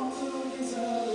all together.